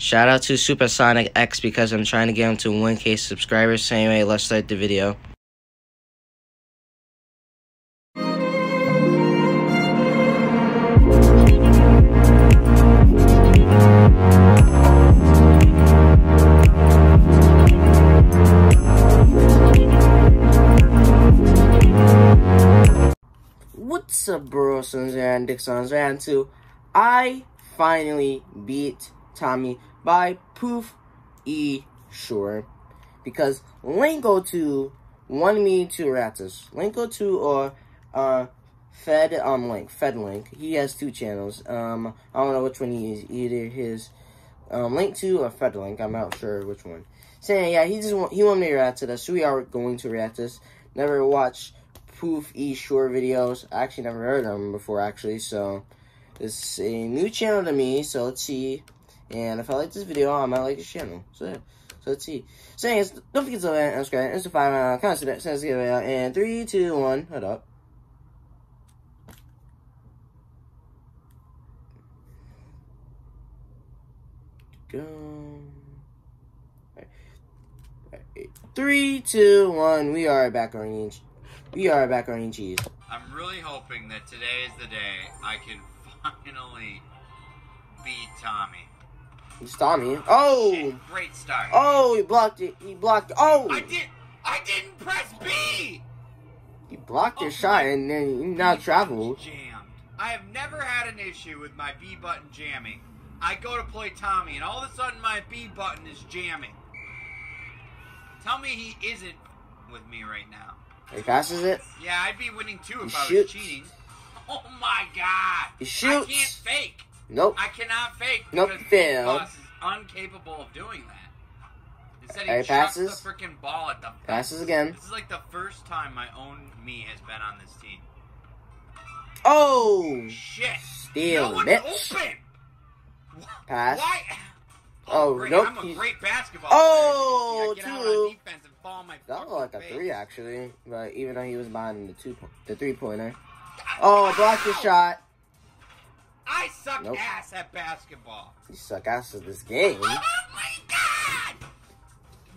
Shout out to Supersonic X because I'm trying to get him to 1k subscribers. So anyway, let's start the video. What's up, Brosons and Dixons and two? I finally beat Tommy by Poof E Sure because Link02 wanted me to Ratus. Link02 or uh Fed um Link, Fed Link. He has two channels. Um I don't know which one he is. Either his um Link 2 or Fed Link. I'm not sure which one. Saying yeah, he just want, he wanted me to react to this, so we are going to react to this. Never watched Poof E Shore videos. I actually never heard of them before, actually. So, it's a new channel to me. So, let's see. And if I like this video, I might like this channel. So. So, let's see. So, anyways, don't forget to like and subscribe. And subscribe. Uh, kind of send this video out. And three, two, one. Hold up. Go. Three, two, one. We are back on. We are back on cheese. I'm really hoping that today is the day I can finally beat Tommy. It's me. Oh! Shit, great start. Oh, he blocked it. He blocked. Oh! I did. I didn't press B. He blocked your Oh, shot and then he now traveled. Jammed. I have never had an issue with my B button jamming. I go to play Tommy, and all of a sudden my B button is jamming. Tell me he isn't with me right now. He passes it. Yeah, I'd be winning too if He I was shoots. cheating. Oh my god! He shoots. I can't fake. Nope. I cannot fake Nope, because failed. Boss is incapable of doing that. Instead, he Alright, passes. the freaking ball at the Passes again. This is like the first time my own Mii has been on this team. Oh! Shit! Steal, no one's bitch. open. Pass. Why? Oh, great. nope, I'm a great basketball Oh, player. I get out on defense and fall on my That was like a face. three actually, but even though he was behind the two, po- the three pointer. Oh, blocked your shot. I suck Nope. ass at basketball. You suck ass at this game. Oh my god!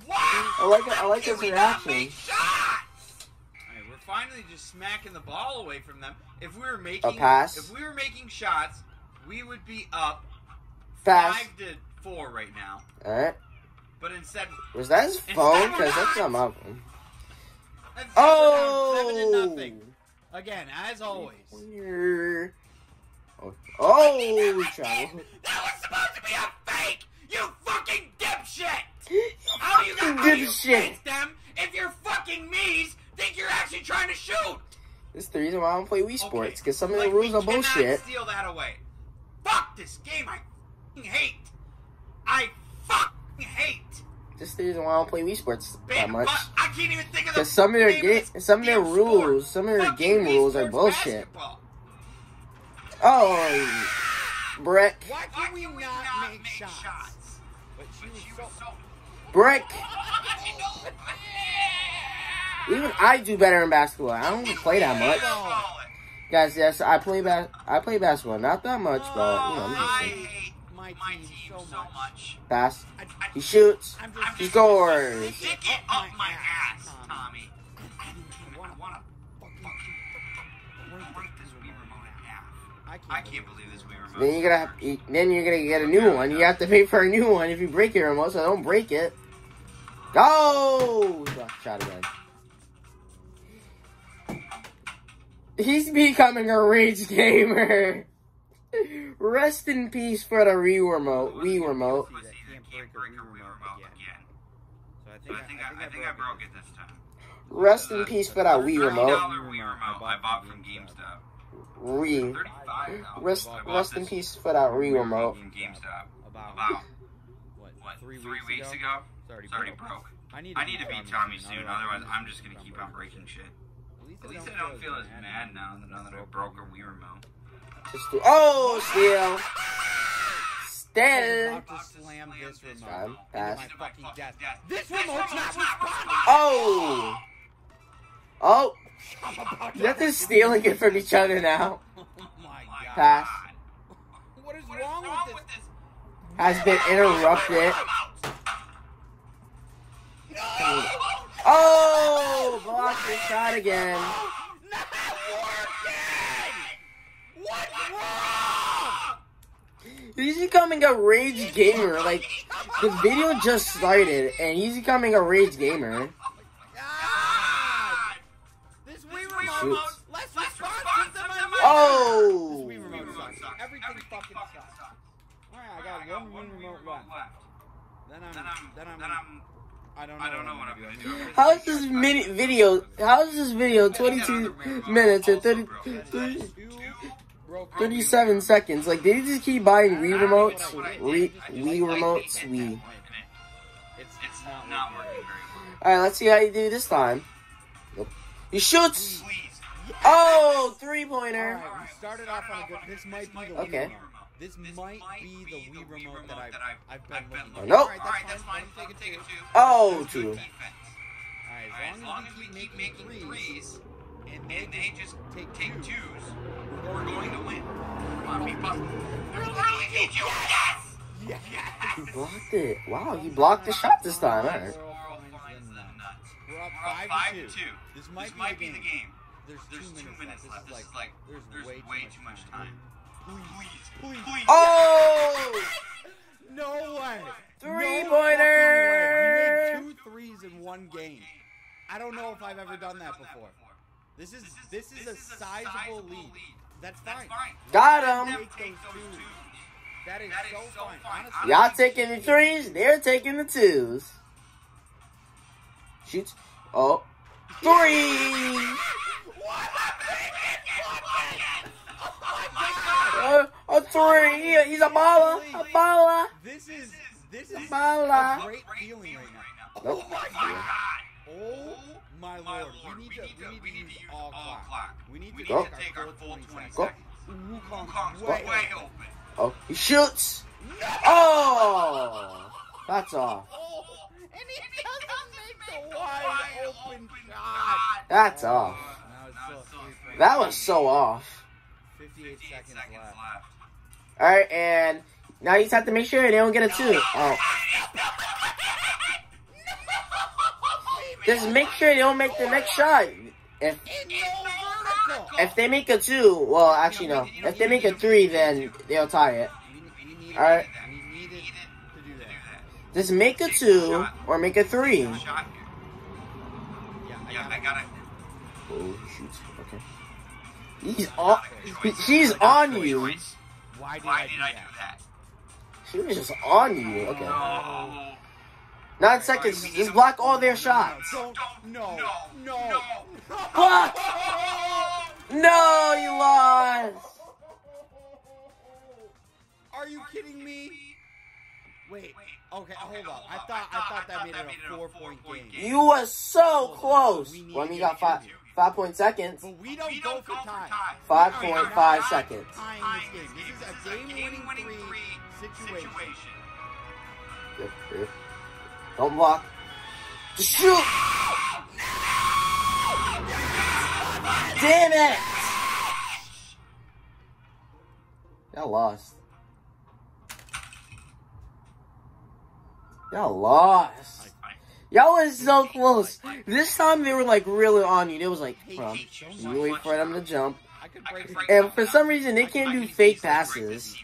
Wow! I like it- I like his reaction. Alright, we're finally just smacking the ball away from them. If we were making a pass. if we were making shots, we would be up Fast. five to four right now. All right. But instead, Was that his phone? Because that's not. my phone. we're seven to Oh. nothing. Again, as always. Oh, oh travel. That was supposed to be a fake! You fucking dipshit! How do you how do you them if your fucking Mii's think you're actually trying to shoot? This is the reason why I don't play Wii Sports. Because some of the Like, rules we are bullshit. steal that away. Fuck this game. I fucking hate. I fucking hate. This is the reason why I don't play Wii Sports that much. I can't even think of the Because some of their name ga- this some of their rules, sport. some of their Fucking game rules are bullshit. basketball. Oh, Brick, Why Why can we can we not, not make, make shots? shots? But she But was so. so. Brick. Even I do better in basketball. I don't play that much, guys. Yes, I play bas- I play basketball, not that much, but you know, I'm oh, just saying. hate My my team team so so much. much. pass. He shoots. I'm I'm just. He scores. Stick it up my ass, Tommy. I can't. Believe this Wii remote. Then you're gonna have, then you're gonna get a new one. You have to pay for a new one if you break your remote. So don't break it. Go! Shot again. He's becoming a rage gamer. Rest in peace for the Wii remote. Wii remote. So I think I think I, I think I broke it this time. Rest in peace for that Wii $30 remote. Wii remote I bought from GameStop. Wii. Rest, rest in peace for that Wii remote. GameStop. About, About what, what? three, Three weeks ago. It's already, It's already broke. broke. I need, I need to beat Tommy soon, otherwise I'm just gonna keep on breaking shit. At At least I don't feel as mad now that now that I broke a Wii remote. Just do- oh, steal. I'm Steal. about to slam this remote pass. my fucking desk. This remote's not responding. Oh. Oh. I'm about to- They're just stealing it from each other now. Oh my god. Pass. What is What is wrong wrong with this? has been interrupted. Oh, blocked the shot again. Not working! What's wrong? He's becoming a rage gamer. Like, the video just started, and he's becoming a rage gamer. Shoots. less responsive than my Oh! This Wii remote sucks. Everything fucking sucks. Alright, I got one Wii remote left. Then I'm, then I'm, Then I'm. I don't know, I don't know what I'm gonna do. How is this mini video? How is this video 22 minutes and 30, 30 37 seconds? Like, did they just keep buying Wii remotes, Wii, Wii remotes, Wii. It's, It's not working very well. Alright, let's see how you do this time. Nope. He shoots! Please. Oh, three pointer. Alright, we started off on a good. This might be the Okay. Wii remote. This might be the Wii remote that I've, I've been looking Oh, for. nope. Alright, Alright, that's that's fine. fine. Let me take it two. Oh, Good two. defense. Alright, Alright, as long as we keep making threes, and and they they just take take twos, twos, we're going to win. Come on, beat Buster. There's literally need you. Yes! Yeah. He blocked it. Wow, he blocked the shot this time. Alright. We're up We're five, to two. This This might, be the game. There's, There's two minutes left. This is like, there's, there's way too much time. Please, Please, please. please. Oh! No way. Three no pointer. fucking way. We made two threes in one game. I don't know if I've ever done that before. This is this is a sizable lead. That's fine. Got Them him. Take take those those twos. twos. That is That is so so fine. fine. Y'all taking the threes, they're taking the twos. Shoots. Oh. Three! Uh, a three! He's a baller! A baller! This is this is Baller. a great feeling right now. Nope. Oh my lord, we need to we need to use all clock. We need to Go. take our full 20 seconds. Wukong's Wukong's way way open. open. Oh, he shoots! Oh! That's off. Oh, and he doesn't make the wide open shot. That's off. Now it's still a three-point That was so off. 58 seconds left. Alright, and now you just have to make sure they don't get a two. Oh. Just make sure they don't make the next shot. If if they make a two, well, actually no. If they make a three, then they'll tie it. We, we needed, Alright. we needed to do that. Just make a two or make a three. Yeah, I got it. Oh, shoots. Okay. He's on. She's on you. Why did Why I did do I do that? that? She was just on you. Okay. No. Nine seconds. Just block all their shots. Don't, no, No. no. No. Block. No, you lost. Are you kidding me? Wait. Okay, hold on. I thought I thought that made it a four point game. You were so close. Well, we got five five point seconds. But we don't We go don't for go for time. time. Five point five seconds. This. This is a game-winning three situation. Yep, yep. Don't block. Just shoot. Damn it! Y'all lost. Y'all lost. Y'all was so close. This time they were like really on you. It was like, bro, you wait for them to jump. I could I break could it. break And for some reason they can't do fake passes.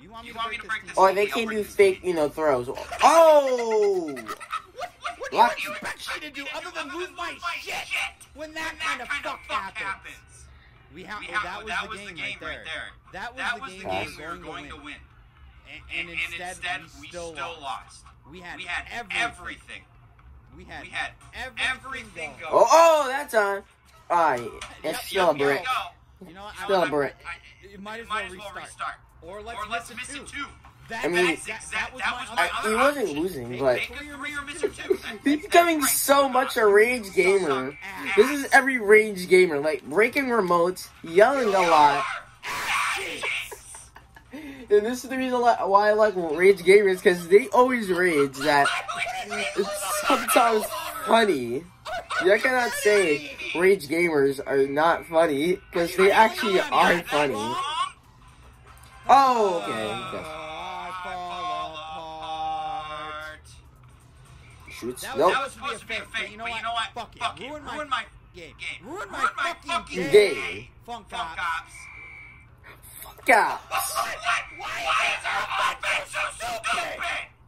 You want me to break this? break? Or they can't do fake, you know, throws. Oh! What do What? you expect me to do other than lose my shit when that kind of fuck happens? We have, We well, have, oh, that was the game right there. That was the game we were going going to to win. Win. And, and instead, we still, lost. lost. We had, We had everything. everything. We had, We had everything, everything going. go. Oh, oh, that time. Alright, it's Yep, still a yep, brick. You know what? I- Still a I- brick. I- It might as Might well as well restart. restart. Or let's, Or let's miss miss it it too. too. That, I mean- that, that, that was That my was other I, my he wasn't option. losing, Make but Make a three or miss it he's becoming so much a rage gamer. This is every rage gamer, like breaking remotes, yelling a lot. And this is the reason why I like rage gamers, because they always rage that it's sometimes funny. I cannot say rage gamers are not funny, because they actually are funny. Oh, okay. Yes. Shoots. That was, nope. that was supposed to be a fake, but you know, but you know what? Fuck, Fuck it. Ruin, ruin my, game. game. Ruin my, ruin my fucking, fucking game. game. Funk, Funk Ops. Fuck out. What? Why is our offense so stupid?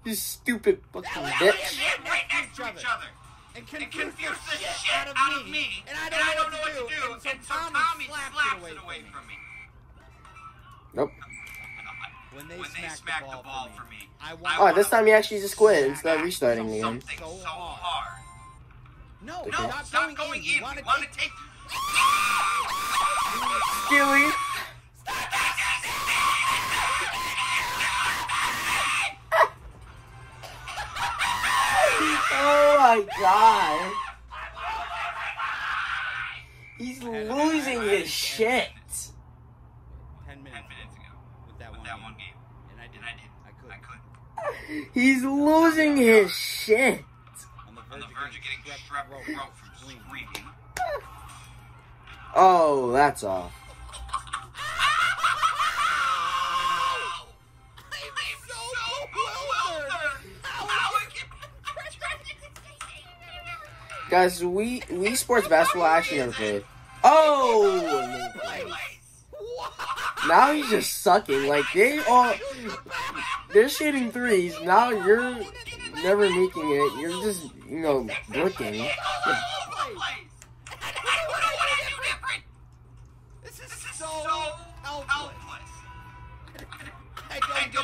You stupid fucking That was bitch. Shit right next to each other. And It confuse, confused the the shit shit out of me. And I I don't, know, what to do. And so And so Tommy Tommy slaps slaps it away from me. Nope. When they, When they smack, smack the ball, for me, I I want Oh, this time he actually just quit instead of restarting again. Something so hard. No, Okay. No, stop, stop going, going in. in. You want to take to my god. He's losing his shit. ten Ten minutes minutes ago. with that With one, that game. one game. and I did. And I did. I could. I could. He's losing his shit. On the verge, of getting strep throat throat from screaming. screaming. Oh, that's off. Guys, we Wii Sports basketball actually never played. Oh, now he's just sucking. Like they all, they're shooting threes. Now you're never making it. You're just you know helpless.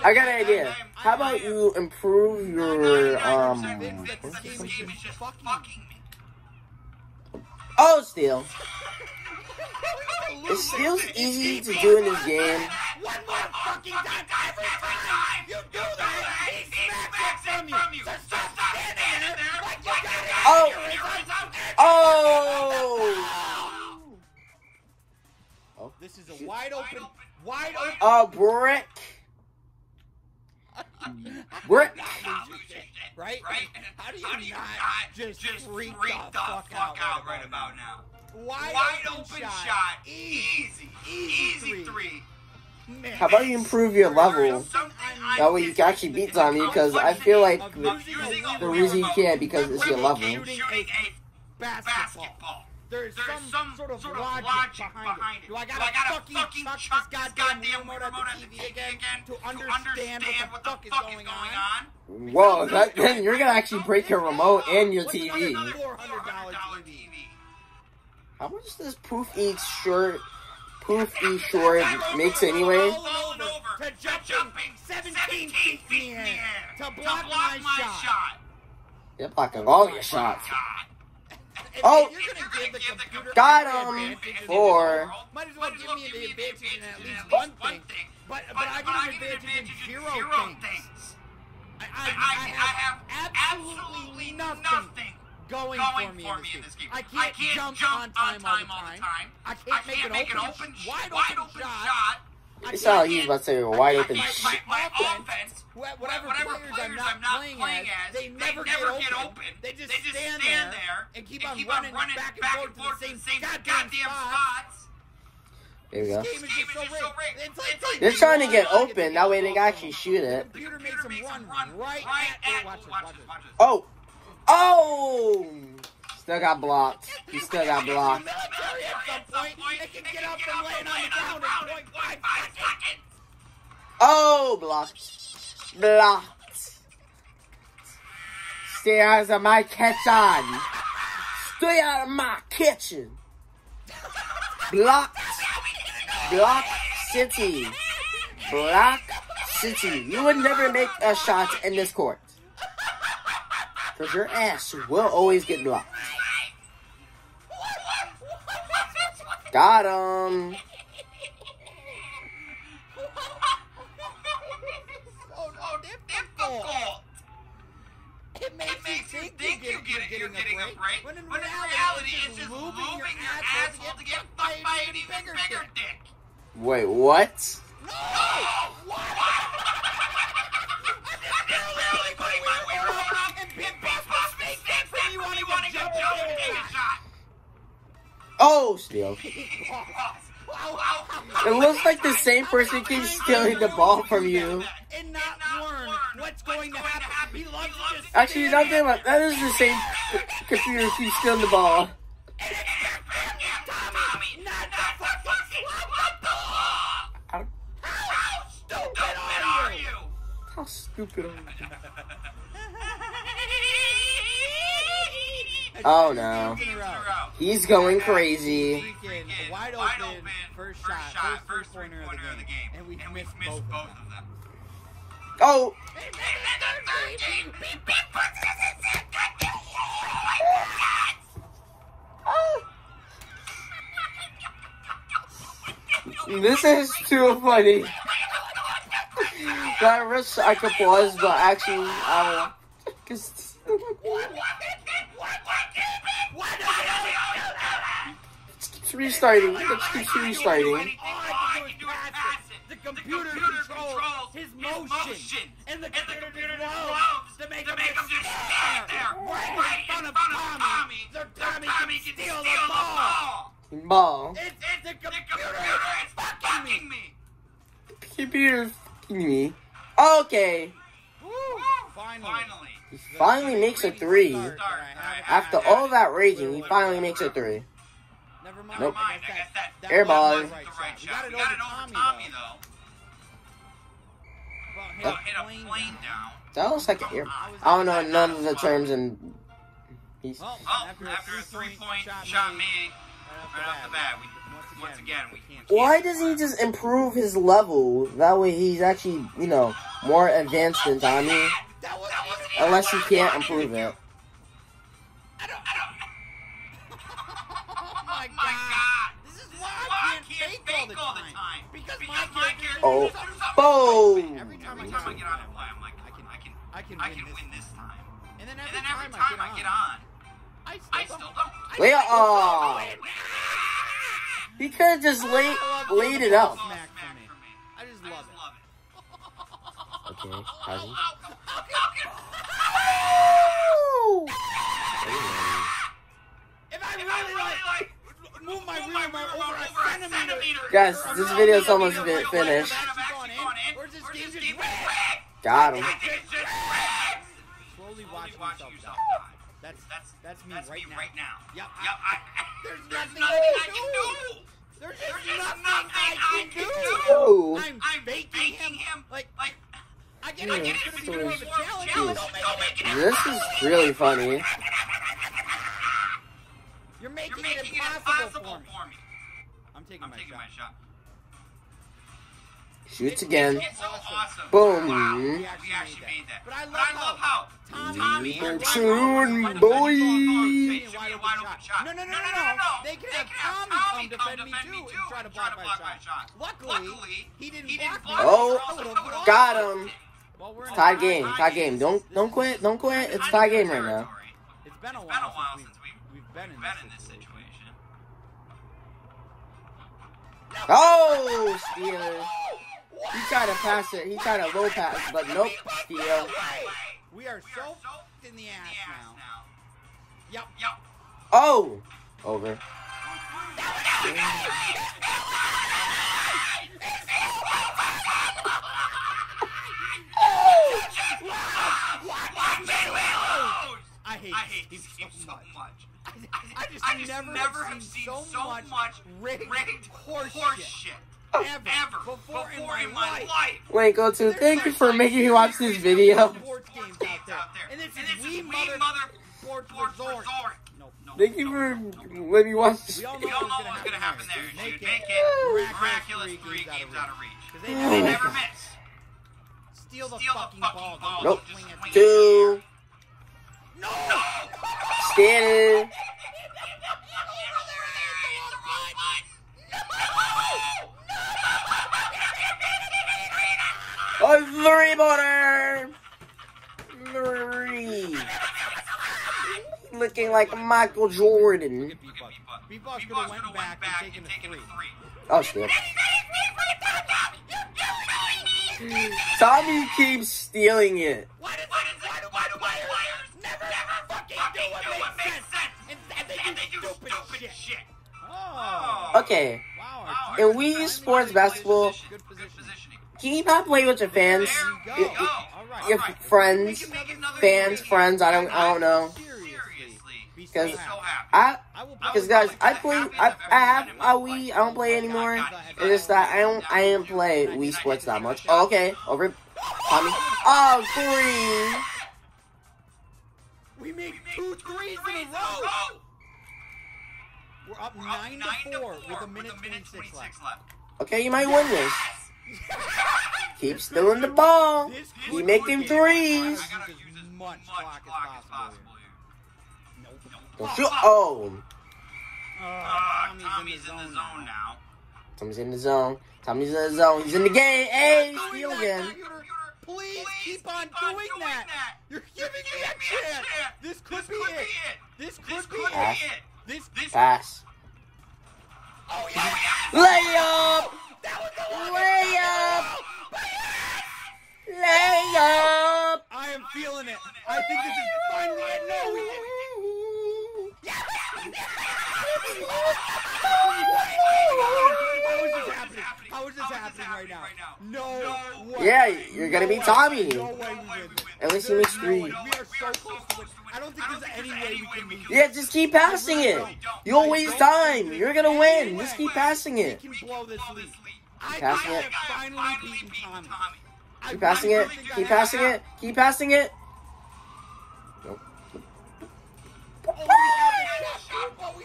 I got an idea. How about you improve your um? Oh, steal. Is steals easy to do in this game? One more fucking time every time you do that, he smacks it from you. So stop standing there like you got oh. it. Oh. Oh. Oh. This is a wide open, wide open. A brick. Brick. Right? Right? How do you, How do you not, not just, just freak, freak the fuck, out, right about now? Wide, Wide open, open shot. shot. Easy. Easy. Easy Easy three. Man. How about you improve your level? That way you can actually beat Tommy, because I feel like the, the reason you can't because it's your level. Shooting a basketball. Basketball. There's, There's some, sort of logic, behind, it. Do I gotta, fucking, fucking chuck this goddamn remote at the TV again, to understand, what the fuck is going on? Whoa, that, then you're gonna actually break your remote and your What's TV. another $400 TV? How much does Poof Eat short? Poof Eat short makes anyway? Rolling over to jumping 17 feet in the air to block my shot. You're blocking all your shots. Oh. If Oh. you're gonna give the computer Got him advantage for. Might as well give me the advantage in at least one thing. But, but I get an advantage in zero things. I, I, I have absolutely nothing going for me in this game. I can't jump on time all the time. I can't make an open, wide open shot. I It's not like can't- he's about to say a wide open My, sh- my, my offense, offense, wh- whatever, whatever players, players I'm not playing, as, they never, get, open. They just, stand, there and keep on running, back and forth to the same, goddamn, spots. There we go. This game is just so rigged. It's like they- They're trying to get open, that way they can actually oh, shoot The it. computer makes them run right at. Watch this, watch this. Oh! Oh! Still got blocked. He still got blocked. Military at some point, they can get up and land on the ground in 0.5 seconds. Oh! Blocked. Blocked. Stay out of my kitchen. Stay out of my kitchen. Blocked. Block City. Block City. You would never make a shot in this court. Because your ass will always get blocked. Got him. so difficult. It makes, you think, you're, getting, you're getting a break, when in reality, it's just lubing your asshole to get fucked by an even bigger dick. Wait, what? No! What? I'm just barely putting my weight on and Big Boss must make sense for to jump and take a shot. Oh, steal. It looks like the same person keeps stealing the ball from you. And not learn what's going to happen. He loves to just Actually, stand nothing like that is the same c- computer keeps stealing the ball. The fucking slap the ball. How, How stupid are you? how stupid are you? Oh no. Games in a row. He's going crazy. Freaking wide open, first shot, first three pointer of the game, and we missed both of them. of them. Oh! This is too funny. I wish I could pause, but actually, I will. Cause it keeps restarting. It keeps restarting. Controls his motion, and the computer loves to make him just stand there right in front of Tommy, so Tommy can steal the ball. Ball. It's, it's the computer is fucking me. Computer fucking me. Okay. Woo, finally. Finally. He finally makes a three. Start that I have. After all that raging, he finally makes a three. Never mind. Nope. I guess that, that Air ball. wasn't The the right We got it We got it over over Tommy, Tommy, though. Down. That looks like an air. I don't know none of the terms and. He's. Well, Oh, after a three-point shot made right off the bat, we once again we can't. Why doesn't he just improve his level? That way he's actually, you know, more advanced than Tommy. Unless he can't improve it. I don't. I don't. oh my my god. God. This is why I can't fake all the time. Because my character Oh. Boom! Every time I get get on and play, I'm like, I can- I can, I can I win can this win this time. And then And every, then every time, time I get on, I I still still don't. don't. Wait, aw. He could have just laid, laid it up. Ball Smack smack for me. for me. I just love just it. love it. Okay, Ozzy. How can- If I If I really really like like move my move rear my remote rear over remote a centimeter. Guys, this a video's millimeter almost away been from finished. where I've I'm actually actually gone in, Or is this or game is just this game rigged? just? Got him. think it's just rigged. Slowly Slowly watching watching yourself yourself die. die. That's That's that's me that's right me now. right now. Yep. Yep. I, There's there's nothing nothing I I can can do. do. There's There's just just nothing I can do. Oh. I'm I'm faking faking him. him. Like Like I get Yeah, it. It's it's gonna be more of a challenge. challenge. Don't make Don't it. make it This is really funny. You're making, You're making it it impossible impossible for me. for me. I'm taking I'm my taking shot. my shot. Shoots again. It's so awesome. Boom. Wow, We we actually actually made made that. But I But I love how how Tommy Number and two, Ron- boy. Space, Wide you open wide open shot. shot. No, no, no, no, no. They can have Tommy come defend me too and try to block my shot. Luckily, he didn't block me. Oh, I would've blocked got him. him. Well, we're in Tie tie game. Tie game. Don't don't quit. Don't quit. It's tie game right now. It's been a while, been a while since been in, been in this this situation. situation. Oh, Steelers. He tried to pass it. He tried to low pass, but nope. Steal. We are so f***ed in the ass now. Yep. Yep. Oh. Over. I hate, I hate Steve Steve so so much. Much. I just, I just never, never have have seen seen so, so much much rigged, rigged horse, horse shit. shit Ever, ever before, before in my life. Wait, go to. Thank you for making me watch this video. Sports games Games out there. out there. And this And is this we is we mother, mother sports sports resort. resort. Nope. No, Thank you no, for no, no. letting me watch. We all We know, all what's know gonna what's gonna happen there. You'd You'd make make it it miraculous miraculous three three games games out out of of reach. Because they never They my never God. miss. steal the Steal the fucking fucking ball. ball. Nope. Don't swing it. Two. No! Steal. A three border. Three. Looking like Michael Jordan. B-Boss could have went back and taken a three. Oh shit. Tommy keeps stealing it. Why does why do why do players never never fucking do what makes sense? And, and they do stupid shit. Oh. Okay, Wow. Wow, in Wii Sports Basketball, Good position. Positioning. can you not play with your fans? There you go. It- it- right. Right. your right. friends, fans, friends. I don't, I don't know. Seriously. Be so Because. I, I will play because guys, I play, I, I have a Wii. I don't play anymore. It's just that I don't, I didn't play Wii Sports that much. Oh, okay, over, Tommy. Oh, three. We make two threes in a row. We're up nine to four with a minute twenty-six left. Okay, you might win this. Keep stealing the ball. This Keep could making threes. I gotta use as much much clock as clock as possible possible here. Nope. Don't shoot. Oh, Uh, Tommy's in the zone now. Tommy's in the zone. Tommy's in the zone. He's in the game. Hey, steal again. Please keep on doing that. You're giving me a chance. This could be it. This could be Pass. it. This this Pass. Oh yeah. Layup. That up. the one. Layup. Layup. I am feeling it. I think this is finally it. No, we did. How is this happening? How is this happening right now? No way. Yeah, you're gonna be Tommy. No way we win this. At least he makes No three. way. We are so close. I don't think there's any way we can lose. Yeah, just keep passing it. You'll waste time. You're gonna win. Just keep passing it. We can blow this lead. I, passing it. finally beaten Tommy. Keep passing it. Keep passing it. Keep passing it. Nope. Oh, we have the shot. Oh, we-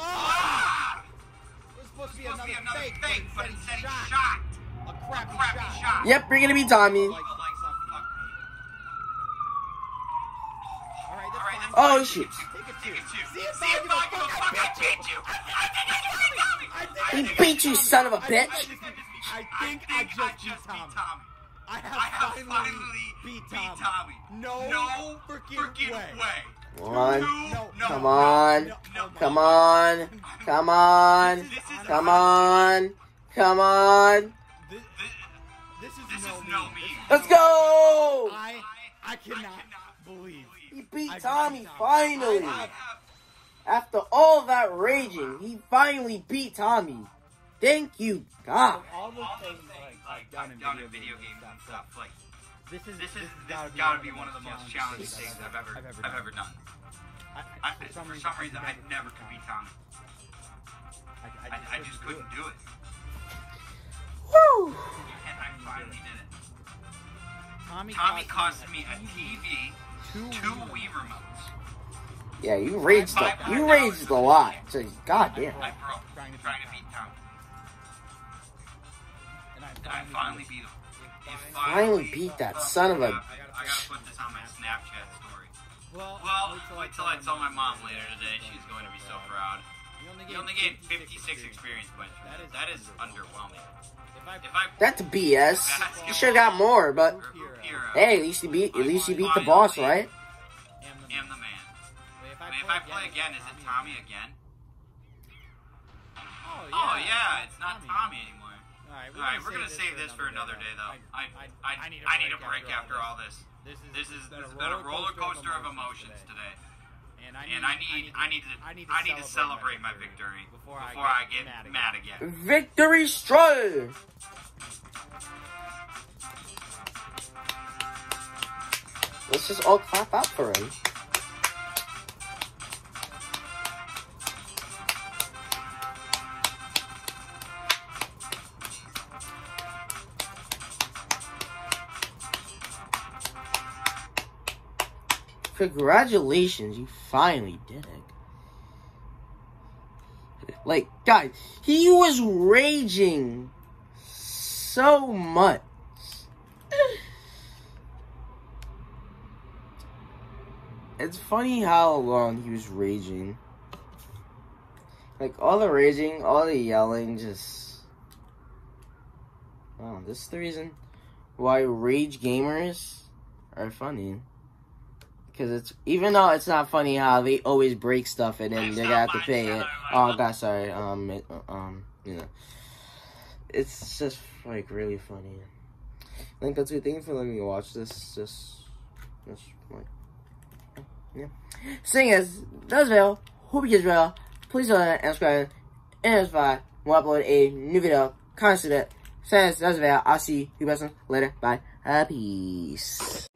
Ah! It was supposed to be another fake, but instead he shot. A crappy, shot. Yep, you're gonna be Tommy. Like something. All right, that's fine. Oh, shoot. Take a two. See if I give a fuck. I beat you. I think He beat you, son of a bitch. I think I just beat Tommy. I have finally beat Tommy. No freaking way. Come on. No, no, Come on. no, no. Come on. Come on. Come on. Come on. This, this is no me. Let's go! I I cannot believe. He beat I Tommy beat Tommy. finally. I have- After all that raging, he finally beat Tommy. Thank you, God. all the things like I've done in Done in video video games games and and stuff. stuff. Like This is this is this has gotta be one of the most challenging things I've ever I've ever done. I, for some reason, I never could beat Tommy. I, I just couldn't do it, Woo! and I finally did it. Tommy, Tommy cost me a TV, two, two Wii remotes. Yeah, you raged a, you raged a lot. So, God damn. I broke trying to beat Tommy, and I and I finally beat him. He Finally beat that son of a. I gotta, I gotta put this on my Snapchat story. Well, Well, wait till I tell my mom later today. She's going to be so proud. You You only gained 56 experience points. That is That is underwhelming. If I, If I That's BS. You should have got more, but hey, at least you beat at least you beat the boss, right? am the man. I mean, if I play again, is it Tommy again? Oh, oh yeah, it's not Tommy anymore. Alright, All right, we're gonna save this for another day, though. I I I need a break after all this. This is This is this has been a roller coaster of emotions today, And and I need I need to I need to celebrate my victory before before I get mad again. Victory stroll. Let's just all clap out for him. Congratulations, you finally did it. Like, guys, he was raging so much. It's funny how long he was raging. Like, all the raging, all the yelling, just. Oh, this is the reason why rage gamers are funny. Because it's even though it's not funny how they always break stuff and then they have to pay it. Oh god, sorry. Um, it, um, you know, it's just like really funny. I think that's good thing for letting me watch this. Just, just like, yeah. Seeing as that's well, hope you guys well. Please like and subscribe and subscribe. We'll upload a new video constantly. Since that's well, I'll see you guys later. Bye. Uh, peace.